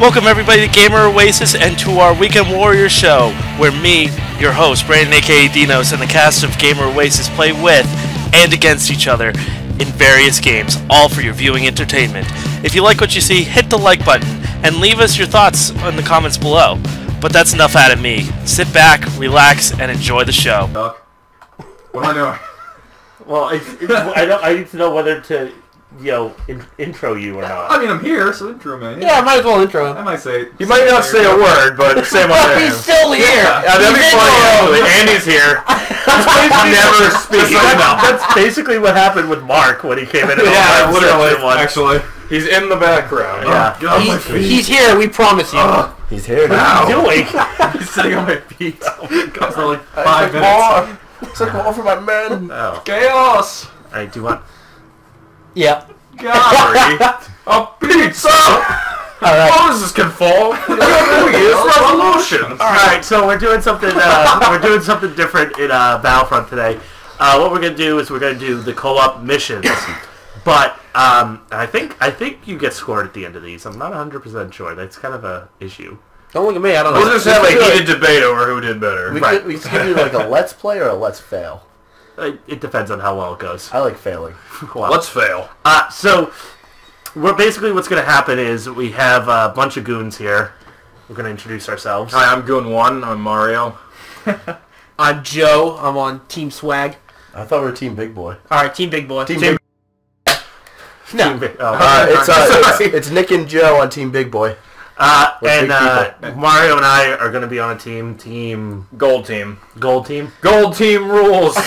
Welcome everybody to Gamer Oasis and to our Weekend Warrior show, where me, your host, Brandon aka Dinos, and the cast of Gamer Oasis play with and against each other in various games, all for your viewing entertainment. If you like what you see, hit the like button and leave us your thoughts in the comments below. But that's enough out of me. Sit back, relax, and enjoy the show. Duck. What am I doing? Well, it's, it's, I, don't, I need to know whether to, you know, in, intro you or not. I mean, I'm here, so intro me. Yeah, might as well intro I him. might say. You might not say a word, but say my name. He's still here. Yeah, that'd be He's funny. in Actually. Andy's here. Never speaks. That's, that's basically what happened with Mark when he came in. Yeah, at literally. One. Actually. He's in the background. Oh, yeah. Get off my He's, feet. he's here. We promise you. He's here What now. are you doing? He's sitting on my feet. Oh, God, for like five minutes. It's like more for my men. Oh. Chaos. Alright, do you want... yeah. God. a pizza. All right. Moses can fall. New Year's resolution. Alright, so we're doing something, uh, we're doing something different in, uh, Battlefront today. Uh, what we're gonna do is we're gonna do the co-op missions. But, um, I think, I think you get scored at the end of these. I'm not 100% sure. That's kind of a issue. Don't look at me. I don't know. We'll just have a heated debate over who did better. We Right. could, we could do like a let's play or a let's fail. It, it depends on how well it goes. I like failing. Wow. Let's fail. Uh, so, we're basically what's going to happen is we have a bunch of goons here. We're going to introduce ourselves. Hi, I'm Goon One. I'm Mario. I'm Joe. I'm on Team Swag. I thought we were Team Big Boy. All right, Team Big Boy. Team Team- Big. no. Oh, Uh, it's, uh, it's it's Nick and Joe on Team Big Boy. Uh, and uh, Mario and I are going to be on a team, Team Gold team. Gold Team. Gold team rules.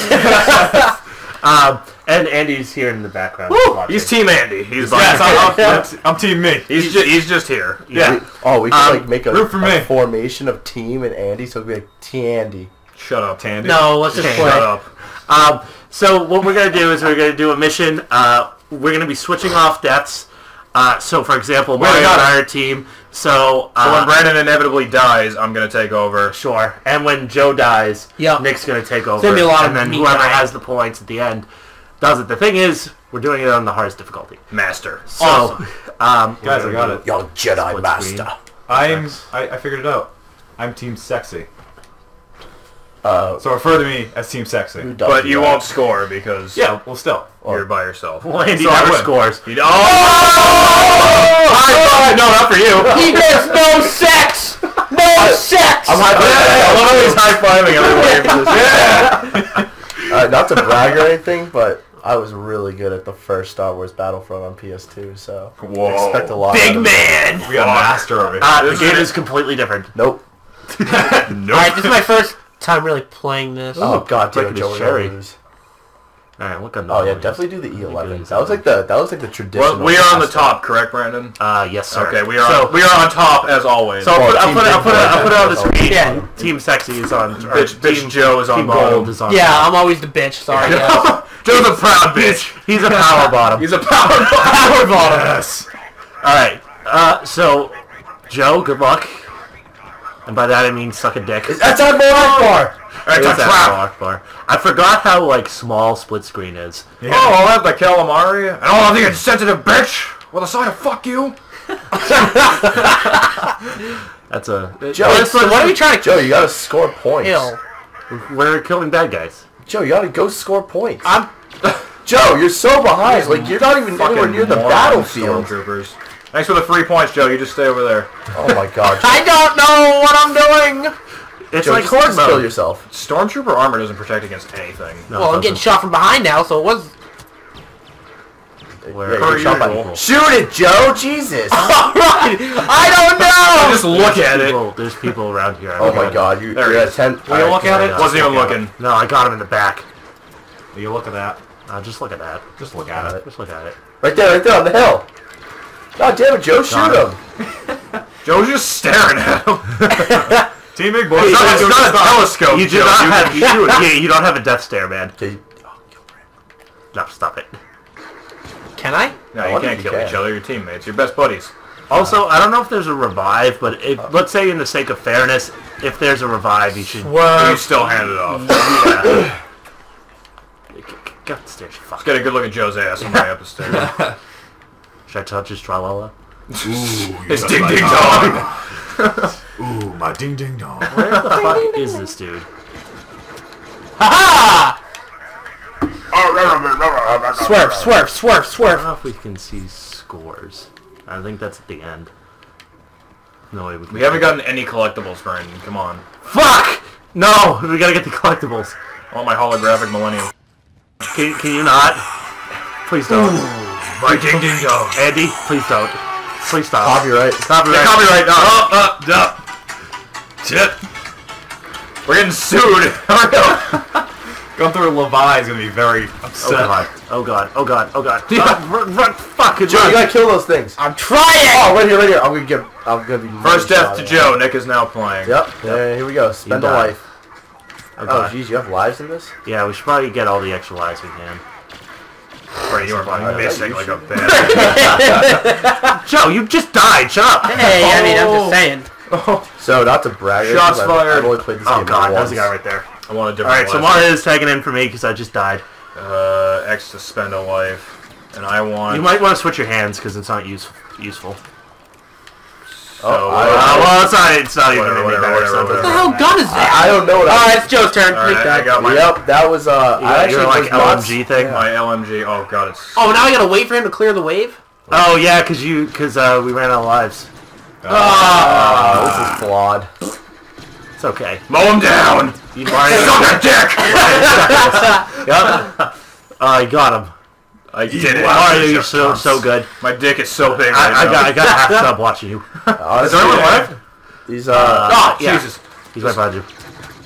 Um, and Andy's here in the background. watching. He's Team Andy. He's Yes, like, I'm, I'm, I'm team me. he's just he's just here. yeah. We- oh, we should Um, like make a, for a formation of Team and Andy, so it'd be like T Andy. Shut up, Tandy. No, let's just play. Shut up. Um, so what we're going to do is we're going to do a mission. Uh, we're going to be switching off deaths. Uh, so, for example, Mario and got I are team. So, uh, So when Brandon inevitably dies, I'm gonna take over. Sure. And when Joe dies, Yeah. Nick's gonna take over. gonna be a lot of and then whoever dying. has the points at the end does it. The thing is, we're doing it on the hardest difficulty. Master. So, Awesome. um, Guys, I got do- it. Young Jedi Split Master. screen. I'm. I, I figured it out. I'm team sexy. Uh, So refer to me as team sexy. But you that? won't score because Yeah. Well, still. you're by yourself. Well, Andy So never scores. You- oh! Oh, no, not for you. He gets no sex. No sex. I'm high fiving. I love how he's high fiving everybody for this. uh, Not to brag or anything, but I was really good at the first Star Wars Battlefront on PS2, so Whoa. expect a lot. Big of man. We got a master over here. Uh, the game is- is completely different. Nope. Nope. All right, this is my first time really playing this. Oh god damn Look it, Joe, this we're gonna cherry. lose. All right, look on. Oh yeah, definitely do the E11. That was like the that was like the traditional. Well, we are on the master. top, correct, Brandon? Uh, yes, sir. Okay, we are. So, on, we are on top as always. so I'll put, Oh, I'll put, it- I'll put, it- I'll put it on the Oh, screen. yeah. Team Sexy is on. or bitch, bitch Team, Joe is on Team bottom. Gold is on. Yeah, I'm always the bitch. Sorry. guys. Joe's a proud bitch. He's a power bottom. He's a power Power bottom. yes. All right. Uh, so, Joe, good luck. And by that I mean suck a dick. That's our more bar. Alright, It is that's a at trap. Ackbar. I forgot how like small split screen is. Oh, I'll have the calamari. And all of the insensitive bitch with a side of fuck you. That's a. Joe, That's So what are we trying to Joe, you gotta score points. kill? We're killing bad guys. Joe, you gotta go score points. I'm. Joe, you're so behind. Like you're not even anywhere near the battlefield. Stormtroopers. Thanks for the three points, Joe. You just stay over there. Oh my god. I don't know what I'm doing. It's Joe, like just, horde just kill yourself. Stormtrooper armor doesn't protect against anything. No, well, I'm getting shot from behind now, so it was. Where- Yeah, you're shot by- Shoot it, Joe. Jesus. All right. I don't know. Just look There's at it. There's people around here. Oh my god, you, There you're he at is. ten. Will you look at it? Wasn't even looking. No, I got him in the back. Will you look at that? Uh, just look at that. Just look at it. Just look at it. Right there, right there on the hill. God damn it, Joe, shoot Got him. Joe's just staring at him. Team Big Boy. It's not, it's not a telescope, You do Joe. not You have. can You, shoot. yeah, you don't have a death stare, man. Okay. Oh, no, stop it. Can I? No, you wonder can't if you kill can. each other. Your teammates, your best buddies. Also, I don't know if there's a revive, but if, let's say in the sake of fairness, if there's a revive, you should. You still hand it off. Yeah. Get up the stairs, you fuck. Get a good look at Joe's ass on my way up the stairs. Should I touch his tralala? It's ding ding dong. Ooh, my ding ding dong. Where the fuck is this dude? Swerve, swerve, swerve, swerve. I don't know if we can see scores. I think that's at the end. No way we can. We haven't gotten any collectibles, Brandon. Come on. Fuck! No! We gotta get the collectibles. I want my holographic Millennium. Can, can you not? Please don't. My ding ding dong. Andy, please don't. Please stop. Copyright. Copyright. Copyright. No. Oh, uh, no. Shit. We're getting sued. Going through Levi is gonna be very upset. Oh god. Oh god. Oh god. Oh god. Ah, run, run, fucking Joe, you gotta kill those things. I'm trying! Oh, right here, right here. I'm gonna get. I'm gonna be. First death to. Joe. Nick is now playing. Yep. Yeah, here we go. Spend a life. Oh Oh, jeez, you have lives in this? Yeah, we should probably get all the extra lives we can. Brandon, you are Alright, missing you like should- a bad. Joe, you just died. Shut up. Hey, I mean, I'm just saying. So, not to brag. or Shots anything, I've- fired. I've only played this Oh game god, once. there's a guy right there. I want a different. Alright, so lesson. Mario is tagging in for me because I just died. Uh, X to spend a life, and I want. You might want to switch your hands because it's not use, useful. So, Oh, I- Uh, well, it's not. It's not even Whatever, any whatever, whatever, so it doesn't What the hell gun is that? I don't know what I Alright, it's Joe's turn. Alright, I got my Yep, that was, uh, You I actually like was nuts. LMG thing. my LMG. Oh god, it's. Oh, now I gotta wait for him to clear the wave? Oh yeah, because you because uh, we ran out of lives. Oh, this is flawed. It's okay. Mow him down. You Mario. Suck that dick. yep. Uh, I got him. I did it. Mario, you're so so good. My dick is so big right I, I got I got half sub watching you. Honestly, Is there anyone left? These, uh, Uh, yeah. Jesus. He's right behind you.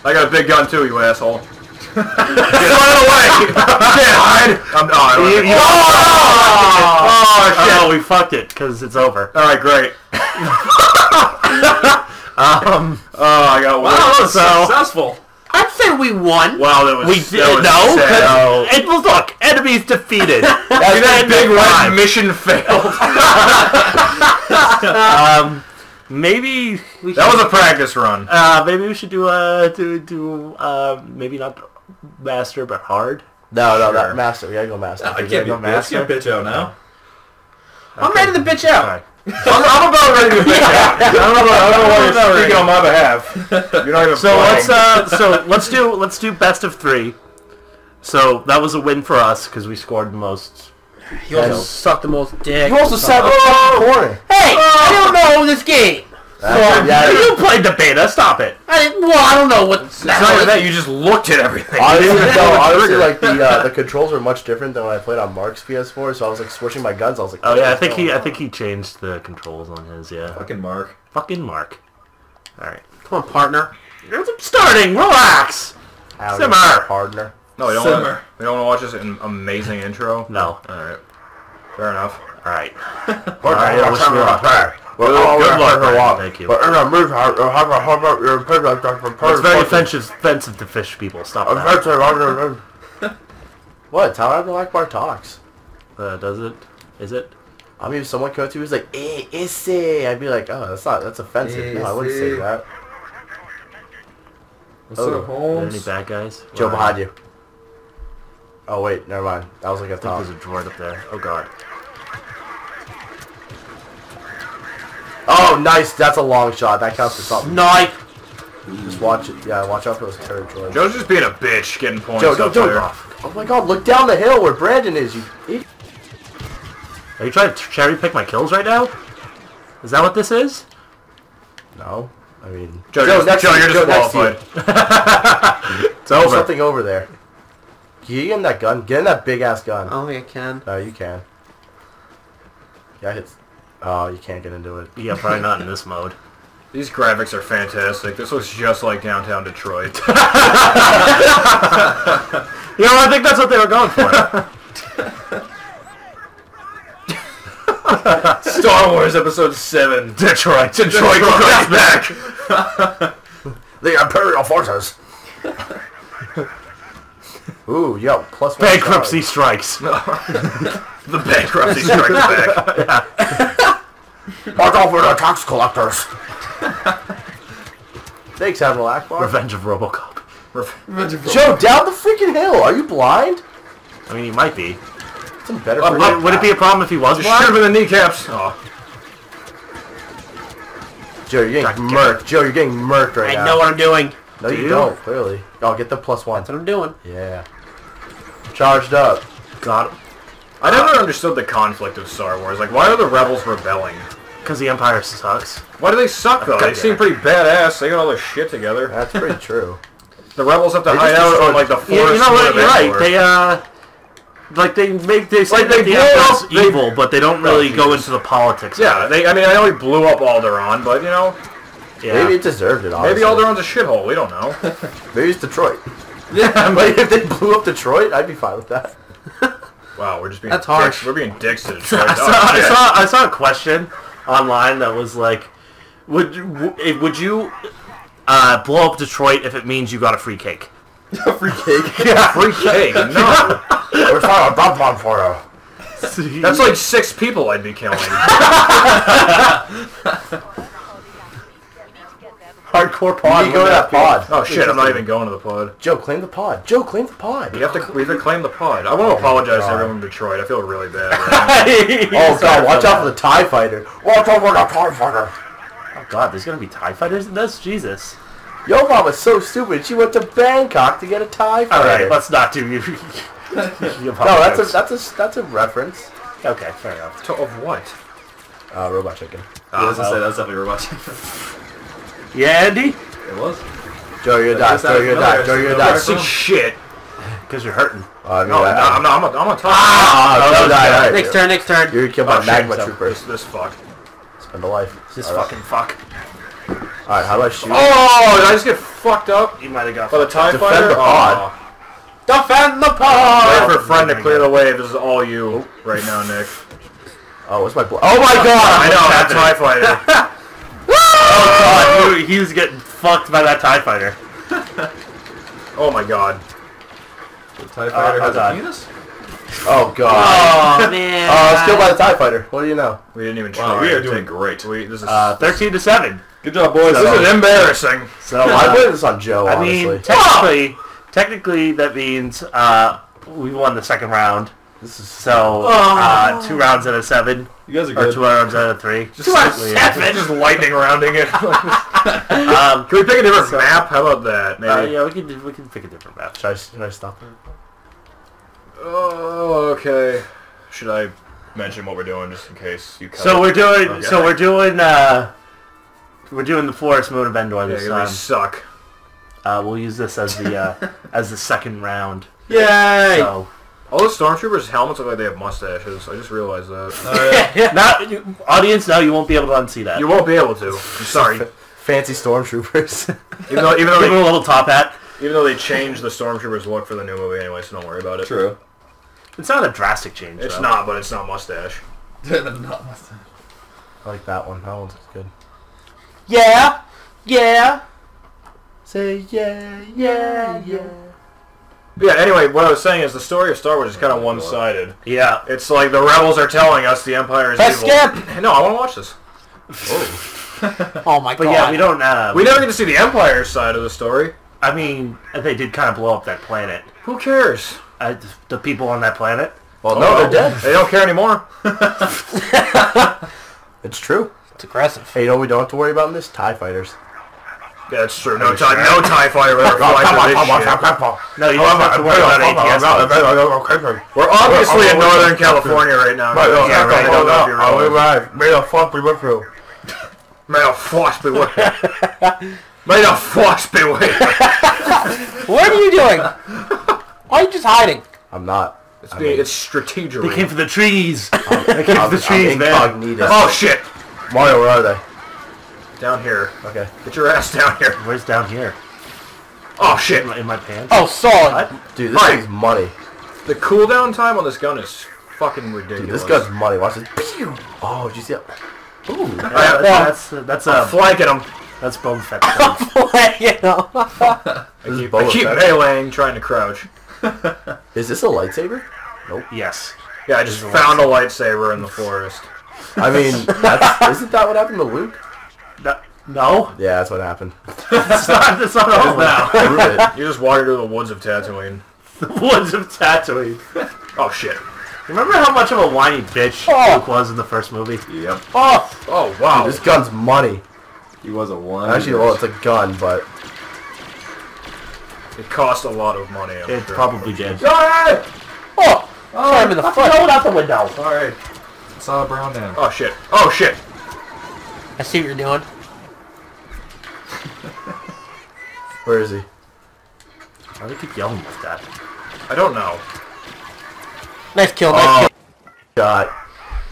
I got a big gun too, you asshole. Get right away! Can't hide! I'm, oh, don't You- have- you- oh, Oh, shit! no, we fucked it because it's over. Alright, great. Um, Oh, I got one. oh, so Successful. I'd say we won. Wow, that was we that did was no. sad. 'cause- It was look, enemies defeated. that's That big red mission failed. um, maybe we that should- was a practice run. Uh, maybe we should do uh do do uh maybe not master but hard. No, no, Sure. that master. We gotta go master. I We can't be gotta go bitch. Can't bitch out now. I'm ready to bitch out. Alright. I'm, I'm about ready to bitch out. I don't know, I don't know why I'm you're ready. speaking on my behalf. You're not even So playing. let's uh so let's do let's do best of three. So that was a win for us because we scored the most. You also sucked the most dick. You also sat in the fucking corner. Hey, I don't know this game. That's- yeah, You played the beta. Stop it. I, well, I don't know what. It's not even that, you just looked at everything. Honestly, You didn't no, know the honestly, like the uh, the controls are much different than when I played on Mark's PS4. So I was like switching my guns. I was like, Oh yeah, I think he going I think he changed the controls on his. Yeah. Fucking Mark. Fucking Mark. All right. Come on, partner. I'm starting. Relax. Simmer. partner. No, we don't Simmer. want. We don't want to watch this an amazing intro. No. All right. Fair enough. All right. All right, yeah, wish me. Well, Good- good good luck, luck. Brian. Thank you. But in a move, how how how about your It's very offensive, offensive to fish people. Stop that. What? Tyler Abdul Akbar talks. Uh, does it? Is it? I mean, if someone came to me was like, "Eh, issy," I'd be like, "Oh, that's not that's offensive." No, I wouldn't say that. What's Oh. up, Are there Holmes? any bad guys? Joe Well, behind you. Oh wait, never mind. That was like a I think there's a droid up there. Oh god. Oh, nice. That's a long shot. That counts for something. Knife. Just watch it. Yeah, watch out for those turret droids. Joe's just being a bitch, getting points Joe, don't, don't. there. Oh my God! Look down the hill where Brandon is. You. idiot. Are you trying to cherry pick my kills right now? Is that what this is? No. I mean, Joe, Joe, next Joe you, you're Joe, next disqualified. It's There's over. something over there. Can you get in that gun? Get in that big ass gun. Oh, I don't I can. No, you can. Yeah, it's. Oh, you can't get into it. Yeah, probably not in this mode. These graphics are fantastic. This looks just like downtown Detroit. You know, I think that's what they were going for. Star Wars Episode 7. Detroit. Detroit comes back. The Imperial forces. Ooh, yo, plus one Bankruptcy strike. strikes. The bankruptcy strikes back. Watch out for the tax collectors. Thanks, Admiral Ackbar. Revenge of RoboCop. Joe, down the freaking hill. Are you blind? I mean, he might be. Some better. Would, would it be a problem if he was Just shoot him in the kneecaps. Oh. Joe, you're getting murked. Joe, you're getting murked right I now. I know what I'm doing. No, you, you? don't. Clearly. I'll get the plus one. That's what I'm doing. Yeah. Charged up. God, I never understood the conflict of Star Wars. Like, why are the rebels rebelling? because the Empire sucks. Why do they suck though? They seem pretty badass. They got all this shit together. That's pretty true. The rebels have to They hide just out on like the forest. You, you know what? where You're right. were. They uh, like they make they say Like, that they the blow Emperor's up- they- evil, but they don't really Oh, go into the politics. yeah, they. I mean, I know he blew up Alderaan, but you know, yeah. Maybe it deserved it, honestly. maybe Alderaan's a shithole. We don't know. Maybe it's Detroit. yeah, like if they blew up Detroit, I'd be fine with that. Wow, we're just being That's dicks. harsh. We're being dicks to Detroit. I, Oh, saw, I saw I saw a question online that was like, would you- eh, would you uh, blow up Detroit if it means you got a free cake? Free cake. Yeah, Free cake? No, We're trying to dump one for you. that's like six people I'd be killing. Hardcore pod. You go to that pod. Oh shit, I'm not even going to the pod. Joe, claim the pod. Joe, claim the pod. We have to. We have to claim the pod. I want to apologize to everyone in Detroit. I feel really bad. Right Oh god, watch out for the TIE fighter. Watch out for the TIE fighter. Oh god, there's gonna be Tie Fighters in this. Jesus. Yo mom was so stupid. She went to Bangkok to get a TIE Fighter. All right, let's not do. you no, that's a that's a that's a reference. okay. Fair enough. now. To, of what? Uh, robot chicken. I was gonna say that's definitely watching. Yeah, Andy. it was. Joe, you're gonna die. Just Joe, you're gonna die. out Joe, you're of gonna die. See shit. Because you're hurting. Oh, I mean, No, no, I- I'm not. I'm not. I'm not talking. Ah, Joe died. All right. Next turn, next turn. You're killed Oh, by shit, magma so- troopers. This, this fuck. Spend a life. This All right. fucking fuck. All right, how do I shoot? Oh, did I just get fucked up You might have got. by the Tie Defend Fighter? the pod. Oh. Defend the Wait pod! for a friend to clear the way. This is all you right now, Nick. Oh, what's my blo- Oh my god! I know that Tie Fighter. Oh god, he, he was getting fucked by that Tie Fighter. Oh my god. The TIE fighter oh, has God. a penis? Oh god. Oh, man. Oh, I was killed by the TIE fighter. What do you know? We didn't even try. Wow, we are doing take- great. We, this is Uh, thirteen to seven. Good job, boys. this is embarrassing. So I uh, blame this on Joe, I honestly. mean, technically, technically that means uh, we won the second round. This is So uh, two rounds out of seven, You guys are or two rounds out of three. Two out of seven. Just lightning rounding it. Um, Can we pick a different map? How about that? Maybe. uh, yeah, we can we can pick a different map. Should I, should I stop it? Oh, okay. Should I mention what we're doing just in case you So we're doing. Okay. So we're doing. Uh, we're doing the Forest Moon of Endor Yeah, this you time. suck. Uh, we'll use this as the uh, as the second round. Yay! So All the stormtroopers' helmets look like they have mustaches. I just realized that. Oh, yeah. now, you- audience, now you won't be able to unsee that. You won't be able to. I'm sorry. Fancy stormtroopers. Even though, even though, Give him they, a little top hat. even though they changed the stormtroopers' look for the new movie anyway, so don't worry about it. True. It's not a drastic change. It's though. not, but it's not mustache. They're not mustache. I like that one. That one's good. Yeah! Yeah! Say yeah, yeah, yeah. But yeah. Anyway, what I was saying is the story of Star Wars is kind of one-sided. Yeah. It's like the rebels are telling us the Empire is Press evil. skip! No, I want to watch this. Oh oh my But god. But yeah, we don't. Uh, We never get to see the Empire side of the story. I mean, they did kind of blow up that planet. Who cares? Uh, the people on that planet. Well, no, they're dead. They don't care anymore. It's true. It's aggressive. Hey, you know what we don't have to worry about in this? TIE fighters. Yeah, it's true. No tie, no tie fighter will ever fly through this shit. No, you don't have to worry about ATS. We're obviously in Northern California right now. Yeah, right. I don't know if you realize. May the fuck be with you. May the force be with you. May the force be with you. What are you doing? Why are you just hiding? I'm not. It's, being, it's strategic. They came for the trees. they came for the trees, I'm man. incognito. Oh shit! Mario, where are they? Down here. Okay. Get your ass down here. Where's down here? Oh shit! In my, in my pants. Oh, solid. Dude, this Right. thing's money. The cooldown time on this gun is fucking ridiculous. Dude, this gun's money. Watch this. Pew! Oh, did you see that? Ooh. Yeah, that's that's that's uh, Flanking them. that's Boba Fett. stuff. you know. I keep, I Boba keep Fett. meleeing, trying to crouch. Is this a lightsaber? Nope. Yes. Yeah, I just found a lightsaber in the forest. I mean, that's, isn't that what happened to Luke? No, no, Yeah, that's what happened. that's not. That's not all now. You just wandered through the woods of Tatooine. the woods of Tatooine. Oh shit. Remember how much of a whiny bitch Oh. Luke was in the first movie? Yep. Oh, Oh wow. This gun's money. He was a one. Actually, well, it's a gun, but It cost a lot of money. I'm It sure. probably did. Alright! Oh! oh. Sorry, I'm in the foot. throw it out the window. Alright. Saw a brown man. Oh shit. Oh shit. I see what you're doing. Where is he? Why do you keep yelling like that? I don't know. Nice kill, nice Oh. kill. Shot.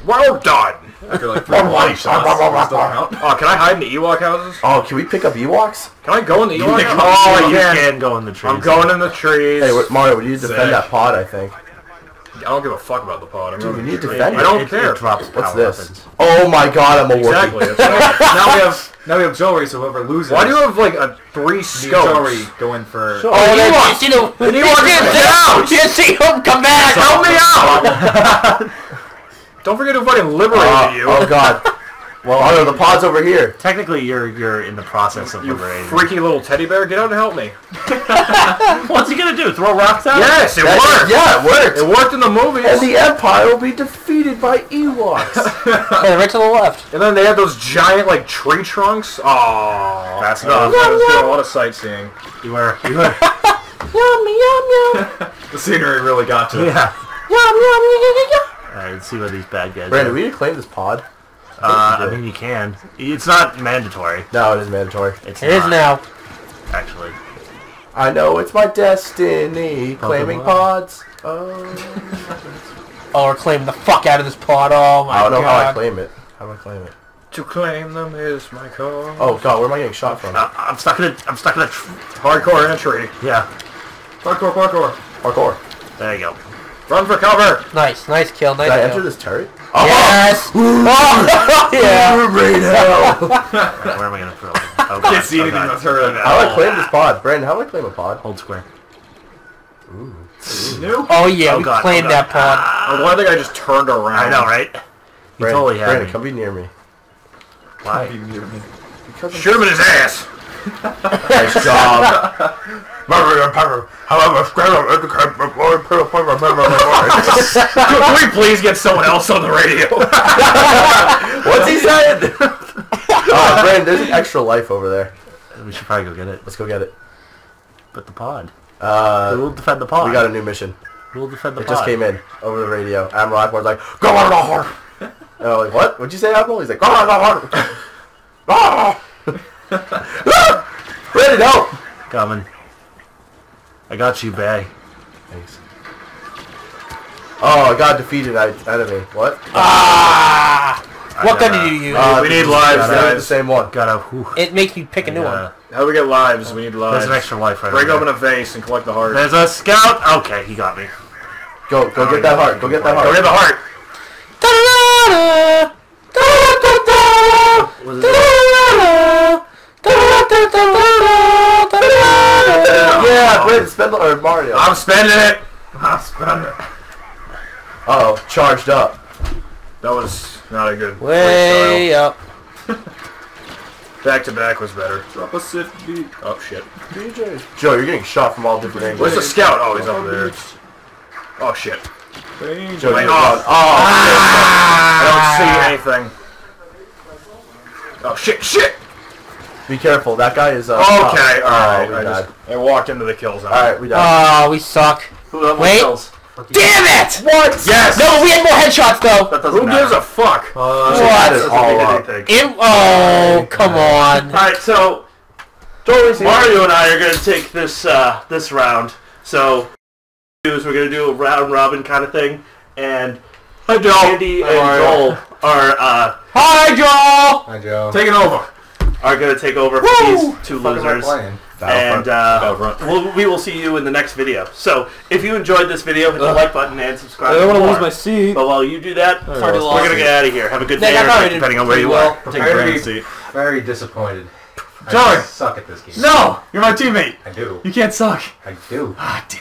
Well done. After like three body shots. it still count. Oh, can I hide in the Ewok houses? Oh, can we pick up Ewoks? Can I go in the Ewok can- houses? Oh, I you can. Oh, can go in the trees. I'm going in the trees. Hey, Mario, we need to defend Sick. that pod, I think. I don't give a fuck about the pod. I'm Dude, going we need to the trees. defend I don't It- care. It drops What's this? weapons. Oh my god, I'm a Exactly. Wookiee. That's what- now we have now we have jewelry, so whoever loses. Why do you have like a three need scopes? jewelry going for? Oh, there, Ewok. you see the... The you Ewok didn't is see- down. You see him come back! Help me out! don't forget who fucking liberated Uh, you. oh god. Well, oh no, the pod's over here. Technically, you're you're in the process of You liberating. freaky little teddy bear, get out and help me. What's he gonna do? Throw rocks out? Yes, it That- worked. Yeah, it worked. It worked in the movies. And the Empire will be defeated by Ewoks. Hey, right to the left. And then they had those giant like tree trunks. Oh, that's no, enough. I was a lot of sightseeing. You were. You were. Yum, yum, yum. The scenery really got to it. yeah. Yum, yum, yum, yum, yum. Alright, let's see what these bad guys Brandon, do. we need to claim this pod. Uh, I mean, you can. It's not mandatory. No, it is mandatory. It's It is not, now. Actually. I know it's my destiny, claiming pods. Oh. Oh, we're the fuck out of this pod. Oh my I don't know how I god. claim it. How do I claim it? To claim them is my call. Oh god, where am I getting shot from? Uh, I'm stuck in a. I'm stuck in a. Tr- Hardcore in a tree. yeah. Parkour, parkour. Parkour. There you go. Run for cover. Nice, nice kill, nice Did I kill. enter this turret? Yes! Oh, yeah! Raid hell! Right, where am I gonna throw? it? Oh, God. Can't see oh, anything God. that's her. How do I claim this pod? Brandon, how do I claim a pod? Hold square. New? Oh yeah, Oh, we God, oh, claimed oh, that pod. Oh, why think I just turned around? I know, right? You Brandon, totally had Brandon, me. come be near me. Why? Because I'm Shoot him in his ass. Nice job. Can we please get someone else on the radio? What's he saying? uh, Brandon, there's an extra life over there. We should probably go get it. Let's go get it. But the pod. Who Uh, will defend the pod? we got a new mission. Who will defend the It pod? It just came in over the radio. Admiral Ackbar's like, go on the horn. And I'm like, what? What'd you say, Admiral? He's like, go on the horn. Ah! Brandon, help! Coming. I got you, Bay. Thanks. Oh, I got defeated en- enemy. What? Ah! What gotta- gun did you use? Uh, we need lives, this is guys. the same one. Gotta. Whew, it makes me pick a new one. gotta- How do we get lives? We need lives. There's an extra life right Break over open there. a vase and collect the heart. There's a scout. Okay, he got me. Go, go Oh, get that heart. Go get that heart. Go heart. get the heart. Da-da-da-da! Da-da-da-da! Was it- Da-da-da-da! Da-da-da-da-da! Yeah, Brandon, spend the, or Mario. I'm spending it. Ah, spend it. Uh oh, charged up. That was not a good Way up. Back to back was better. Drop a Sith beat. Oh shit. DJ. Joe, you're getting shot from all different angles. Where's the scout? Oh, he's up there. Oh shit. Danger. Joe, Wait, you're oh. gone. Oh, I don't see anything. Oh shit, shit! be careful. That guy is. Uh, Okay, top. alright. We I died. just I walked into the kill zone. Alright, we died. Oh, we suck. Who have Wait. kills? Damn it! what? Yes! No, we had more headshots though. That doesn't Who matter. gives a fuck? Uh, What? It all up. anything. Oh, come on. Alright, so Mario and I are going to take this uh, this round. So, we're going to do a round robin kind of thing, and Hi, Joe. Andy and Joel are uh, Hi, Joel. Hi, Joe. Taking over. are going to take over for these two Fuck am losers. Playing? And uh, we'll, we will see you in the next video. So, if you enjoyed this video, hit the like button and subscribe. I don't want want to to lose my seat. But while you do that, we're going to get out of here. Have a good day I or thought night, depending on where you well. are. Take Very- seat. Very disappointed. Joey! I suck at this game. No! You're my teammate! I do. You can't suck. I do. Ah, damn.